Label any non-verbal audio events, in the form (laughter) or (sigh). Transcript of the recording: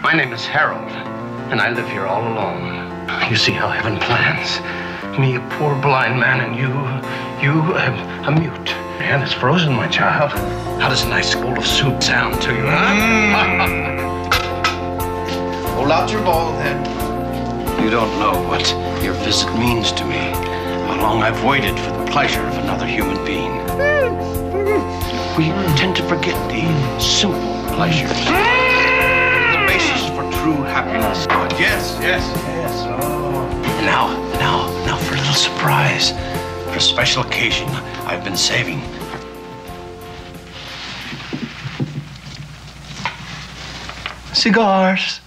My name is Harold, and I live here all alone. You see how heaven plans. Me, a poor blind man, and you, you, a, a mute. And it's frozen, my child. How does a nice bowl of soup sound to you, huh? Mm. (laughs) Hold out your bald head. You don't know what your visit means to me. How long I've waited for the pleasure of another human being. Mm. We tend to forget the simple pleasures. Mm. The basis for true happiness. But yes, yes, yes. Oh. Now, now, now for a little surprise. For a special occasion I've been saving. Cigars.